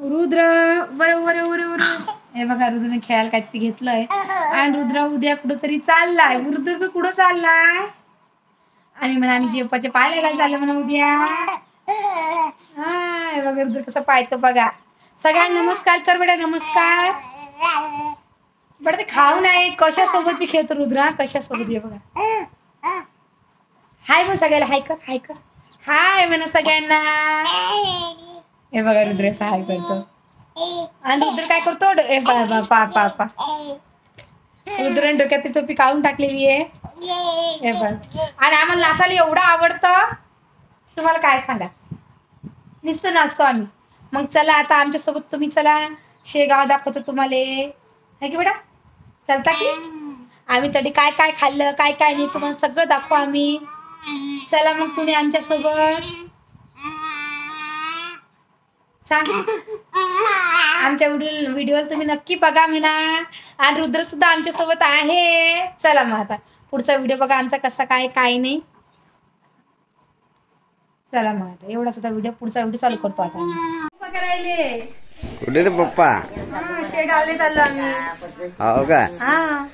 रुद्र बरोबर बरोबर हे बघा रुद्रने खेळायला काहीतरी घेतलंय. आणि रुद्र उद्या कुठंतरी चाललाय. रुद्र तू कुठं चाललाय? आम्ही म्हणा आम्ही जेपाचे पाय लागायला चाललं म्हणा उद्या. हा हे बघा रुद्र कसं पाहतो बघा. सगळ्यांना नमस्कार कर बेटा नमस्कार. बट ते खाऊ नाही कशासोबत मी खेळतो रुद्र कशासोबत ये बघा. हाय मग सगळ्याला हाय कर हाय कर. हाय म्हणा सगळ्यांना. हे बघा रुद्र हाय करतो. आणि रुद्र काय करतो? ए पा पा पा पा डोक्यात टोपी काढून टाकलेली आहे. हे बघ. आणि आम्हाला नाचायला एवढं आवडतं. तुम्हाला काय सांगा? निसतो नाचतो आम्ही. मग चला आता आमच्यासोबत तुम्ही चला. शेगाव दाखवतो तुम्हाला. है की बेटा? चलता की? आम्ही तरी काय काय खाल्लं काय काय नाही तुम्हाला सगळं दाखवू आम्ही. चला मग तुम्ही आमच्यासोबत. सांग. आमच्या व्हिडिओ व्हिडिओ तुम्ही नक्की बघा म्हणा. आणि रुद्र सुद्धा आमच्यासोबत आहे. चला मग आता. पुढचा व्हिडिओ बघा आमचा कसा काय काय नाही. चला मग आता. एवढा सुद्धा व्हिडिओ पुढचा व्हिडिओ चालू करतो आता आम्ही. बघा राहिले कुठे रे पप्पा? हा, शेगावले चाललो आम्ही. हो का? हा.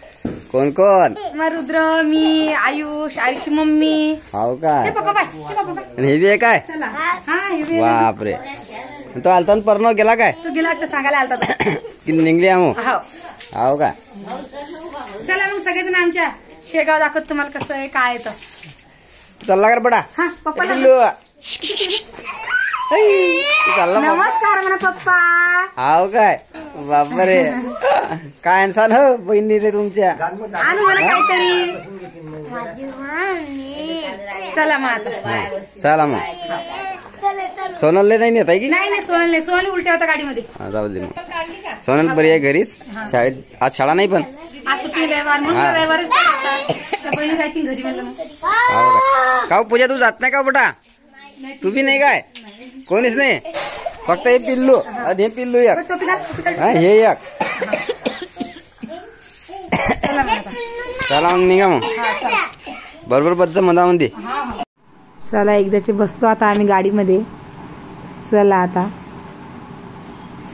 कोण कोण? मग रुद्र मी आयुष आयुषची मम्मी. हो का? हे पप्पा बाय. हे पप्पा बाय. आणि हे बी आहे काय? चला. हा हे बे. बापरे. तो आलता ना परनो गेला काय? तू गेला वाटतं सांगायला आलता तो. की निघली आमो हो. हो का? चला मग सगळेजण आमच्या शेगाव दाखवत तुम्हाला कसं आहे काय आहे तर चालला कर पडा. हा पप्पा पिल्लू. ऐ, चालला बाप. नमस्कार म्हणा पप्पा. हाव काय? बापरे. काय इन्सान हो बहिणी रे तुमच्या. आणू मला काहीतरी. चला मग आता. चला मग. सोनलले नाही नेत आहे की? नाही नाही सोनल नाही सोनल उलट्या होता गाडीमध्ये. हा, जाऊ दे मग. सोनल बरी आहे घरीच? शाळेत आज शाळा नाही पण? आज सुट्टी रविवार म्हणून हा. रविवारच त्या बहिणी राहतील घरी म्हणलं मग. हो का पूजा तू जात नाही का बेटा? तू बी नाही काय? कोणीच नाही? फक्त हे पिल्लू. आणि हे पिल्लू एक. बरं, टोपी घाल, टोपी घाल. हा हे एक. चला मग आता. चला मग निघा मग. हा, चला. बरोबर बद्द मधामध्ये चला एकदाचे बसतो आता आम्ही गाडीमध्ये. चला आता.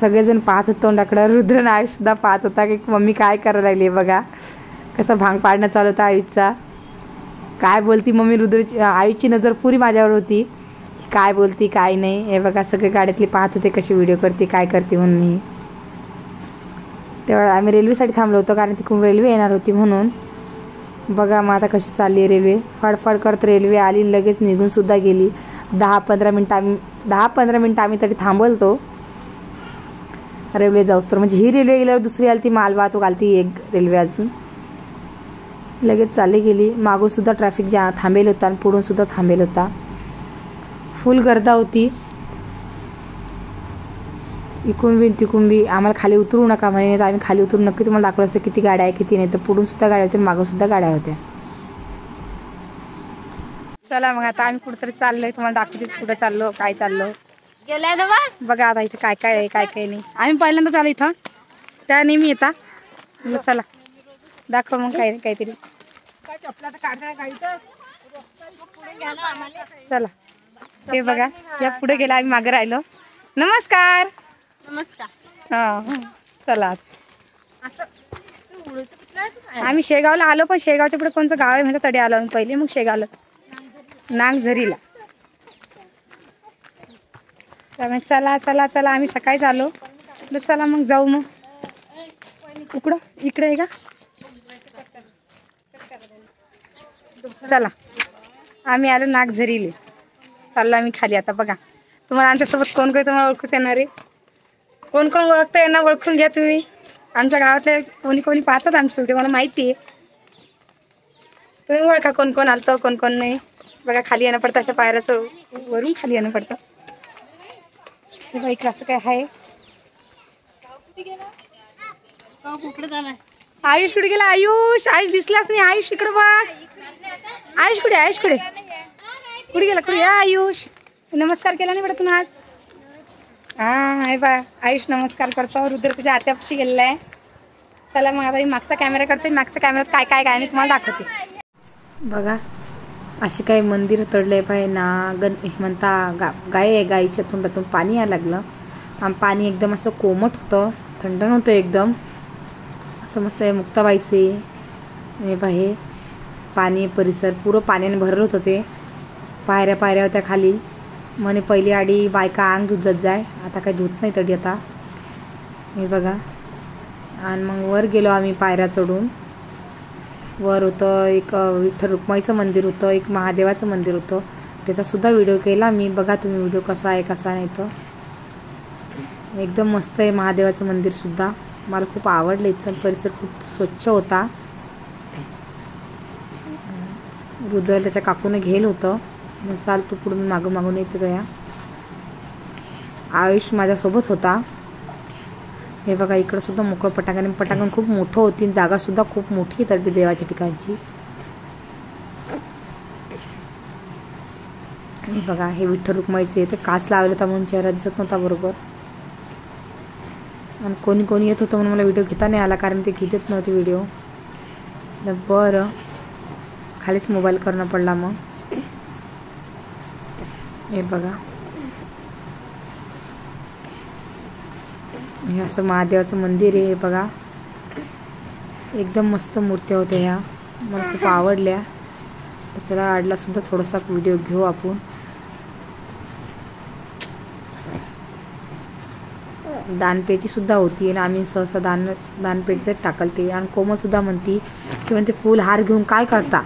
सगळेजण पाहत होतो तोंडाकडं रुद्र नाय पाहत होता की मम्मी काय करायला लागली बघा. कसं भांग पाडणं चालू होता आयुषचा. काय बोलती मम्मी रुद्रची आयुषची नजर पुरी माझ्यावर होती. की काय बोलती काय नाही. हे बघा सगळे गाड्यातले पाहत होते कशी व्हिडिओ करते काय करते म्हणून मी. तेव्हा आम्ही रेल्वेसाठी थांबलो होतो कारण तिकडून रेल्वे येणार होती म्हणून. बघा मग आता कशी चालली आहे रेल्वे. फडफड करत रेल्वे आली लगेच निघूनसुद्धा गेली. दहा पंधरा मिनटं आम्ही दहा पंधरा मिनटं आम्ही तरी थांबवतो रेल्वे जाऊस तर. म्हणजे ही रेल्वे गेल्यावर दुसरी आली ती माल वाहतूक आली ती एक रेल्वे अजून. लगेच चालली गेली. मागूनसुद्धा ट्रॅफिक जा थांबेल होता आणि पुढूनसुद्धा थांबेल होता. फुल गर्दा होती. इकून बी तिकून बी आम्हाला खाली उतरू नका म्हणे नाही तर आम्ही खाली उतरून नक्की तुम्हाला दाखवलं असतं किती गाड्या आहे किती नाही. तर पुढून सुद्धा गाड्या होत्या मागं सुद्धा गाड्या होत्या. चला मग आता आम्ही कुठेतरी चाललोय. तुम्हाला दाखवतेच कुठं चाललो काय चाललो. गेलाय ना बघा आता इथे काय काय आहे काय काय नाही. आम्ही पहिल्यांदा चालू इथं. त्या नेहमी येता. चला. दाखव मग काय काहीतरी. चला. हे बघा या पुढे गेला आम्ही मागे राहिलो. नमस्कार. नमस्कार. हा चला? आम्ही शेगावला आलो पण शेगावच्या पुढे कोणचं गाव आहे? म्हणजे तडे आलो आम्ही पहिले मग शेगावला. नागझरीला. त्यामुळे चला चला चला आम्ही सकाळीच आलो. चला मग जाऊ मग. उकडं इकडे आहे का? चला. आम्ही आलो नागझरीले. चाललो आम्ही खाली आता बघा. तुम्हाला आमच्यासोबत कोण कोण तुम्हाला ओळखूच येणार आहे? कोण कोण ओळखतं यांना ओळखून घ्या तुम्ही. आमच्या गावातले कोणी कोणी पाहतात आमचे व्हिडिओ मला माहिती आहे. तुम्ही ओळखा कोण कोण आलतं कोण कोण नाही. बघा खाली येणं पडतं अशा पायऱ्याचं वरून खाली येणं पडतं. बघा इकडं असं काय आहे. आयुष कुठे गेला? आयुष आयुष दिसलाच नाही. आयुष इकडे बघ. आयुष कुठे आयुष कुठे? कुठे गेला? कुठे? या आयुष. नमस्कार केला नाही बडा तुम्ही आज? हा आहे बा. आयुष नमस्कार करतो. रुद्र तुझ्या आत्यापाशी गेलेला आहे. चला मग आता मी मागचा कॅमेरा करते. मागच्या कॅमेऱ्यात काय काय काय मी तुम्हाला दाखवते. बघा असे काही मंदिर तडले पाय ना गण हे म्हणता गा गाय आहे गाईच्या तोंडातून पाणी यायला लागलं. आणि पाणी एकदम असं कोमट होतं. थंड नव्हतं एकदम. असं मस्त आहे मुक्ताबाईचे. हे पहा हे पाणी परिसर पुरं पाण्याने भरलं होतं ते. पायऱ्या पायऱ्या होत्या खाली. म्हणे पहिली आडी बायका अंग धुतत जाय. आता काही धुत नाही तडी आता. मी बघा. आणि मग वर गेलो आम्ही पायऱ्या चढून. वर होतं एक विठ्ठल रुक्माईचं मंदिर होतं एक महादेवाचं मंदिर होतं. त्याचासुद्धा व्हिडिओ केला. मी बघा तुम्ही व्हिडिओ कसा आहे कसा नाही तर एकदम मस्त आहे महादेवाचं मंदिरसुद्धा मला खूप आवडलं इथं. परिसर खूप स्वच्छ होता. रुद्र त्याच्या काकूने घेल होतं. चाल तू पुढून मागं मागून येते तो या आयुष माझ्यासोबत होता. हे बघा इकडं सुद्धा मोकळं पटांगण आहे. पटांगण खूप मोठं होती आणि जागासुद्धा खूप मोठी तर देवाच्या ठिकाणची. हे बघा हे विठ्ठल रुक्माईचे ते काच लावले होता म्हणून चेहरा दिसत नव्हता बरोबर. आणि कोणी कोणी येत होतं म्हणून मला व्हिडिओ घेता नाही आला कारण ते घेतच नव्हते व्हिडिओ. तर बरं खालीच मोबाईल करणं पडला मग. हे बघा. हे असं महादेवाचं मंदिर आहे हे बघा. एकदम मस्त मूर्त्या होत्या ह्या. मला खूप आवडल्या. चला आडला सुद्धा थोडासा व्हिडिओ घेऊ आपण. दानपेटी सुद्धा होती आणि आम्ही सहसा दान दानपेटीतच टाकलते. आणि कोमल सुद्धा म्हणती की म्हणते फुल हार घेऊन काय करता?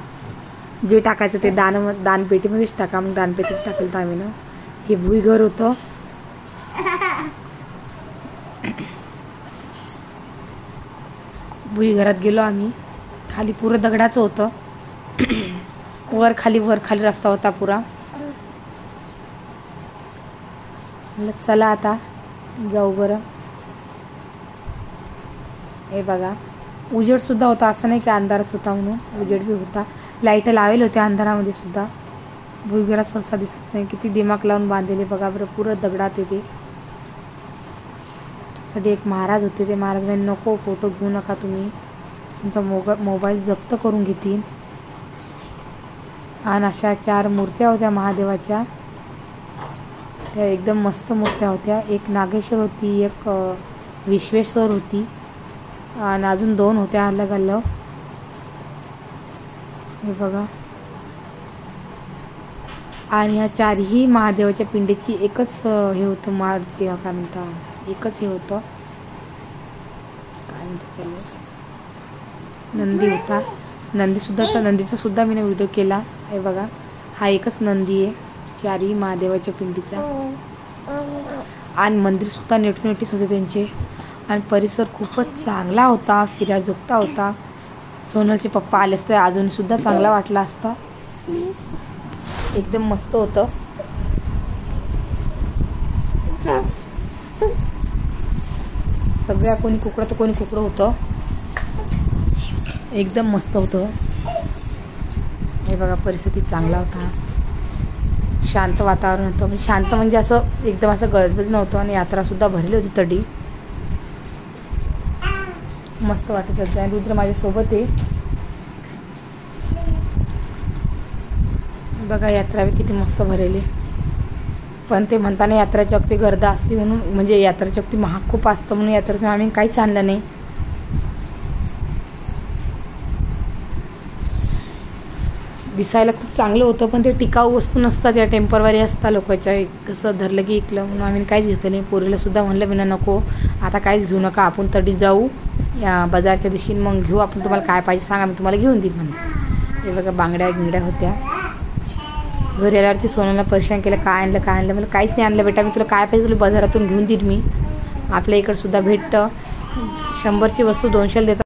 जे टाकायचं ते दान दानपेटीमध्येच टाका मग दानपेटीच टाकेल तर आम्ही ना. हे भुईघर होतं. भुईघरात गेलो आम्ही. खाली पुरं दगडाचं होतं. वर खाली वर खाली रस्ता होता पुरा. म्हटलं चला आता जाऊ बरं. हे बघा. उजेड सुद्धा होता असं नाही की अंधारच होता म्हणून. उजेड बी होता. लाइट लावेल होत्या अंधारामध्ये सुद्धा. भुईगरा सहसा दिसत नाही. किती दिमाग लावून बांधलेले बघा बरं पुरं दगडात येते तरी एक महाराज होते ते. महाराज म्हणजे नको फोटो घेऊ नका तुम्ही. तुमचा मोबा मोबाईल जप्त करून घेतील. आणि अशा चार मूर्त्या होत्या महादेवाच्या. त्या एकदम मस्त मूर्त्या होत्या. एक नागेश्वर होती एक विश्वेश्वर होती. आणि अजून दोन होत्या अलग अलग हे बघा. आणि ह्या चारही महादेवाच्या पिंडीची एकच हे होतं मार काय म्हणता एकच हे होतं. काय म्हणतात नंदी होता. नंदी सुद्धा नंदीचा सुद्धा मी व्हिडिओ केला. हे बघा हा एकच नंदी आहे चारही महादेवाच्या पिंडीचा. आणि मंदिर सुद्धा नेटनेटीस होते त्यांचे. आणि परिसर खूपच चांगला होता फिराजोगता होता. सोनलचे पप्पा आले असते अजून सुद्धा चांगला वाटला असता. एकदम मस्त होतं. सगळ्या कोणी कुकडं तर कोणी कुकडं होतं. एकदम मस्त होतं. हे बघा परिस्थिती चांगला होता. शांत वातावरण होतं. म्हणजे शांत म्हणजे असं एकदम असं गजबज नव्हतं आणि यात्रासुद्धा भरली होती तडी. मस्त वाटत होतं. आणि रुद्र माझ्यासोबत आहे. बघा यात्रा किती मस्त भरेली पण ते म्हणताना यात्राच्या चौकती गर्दा असते म्हणून म्हणजे यात्राच्या चौकती महाग खूप असतं म्हणून यात्रेतून आम्ही काहीच आणलं नाही. दिसायला खूप चांगलं होतं पण ते टिकाऊ वस्तू नसतात या टेम्परवारी असतात लोकांच्या. कसं धरलं की इकलं म्हणून आम्ही काहीच घेतलं नाही. पोरीला सुद्धा म्हणलं विना नको आता काहीच घेऊ नका आपण तरी जाऊ. या बाजारच्या दिवशी मग घेऊ आपण तुम्हाला काय पाहिजे सांगा मी तुम्हाला घेऊन देईन म्हणून हे बघा बांगड्या गिंगड्या होत्या. घरी आल्यावरती सोन्याला परेशान केलं काय आणलं काय आणलं? मला काहीच नाही आणलं बेटा मी तुला काय पाहिजे तुला बाजारातून घेऊन देईन मी. आपल्या इकडं सुद्धा भेटतं. शंभरची वस्तू दोनशेला देतात.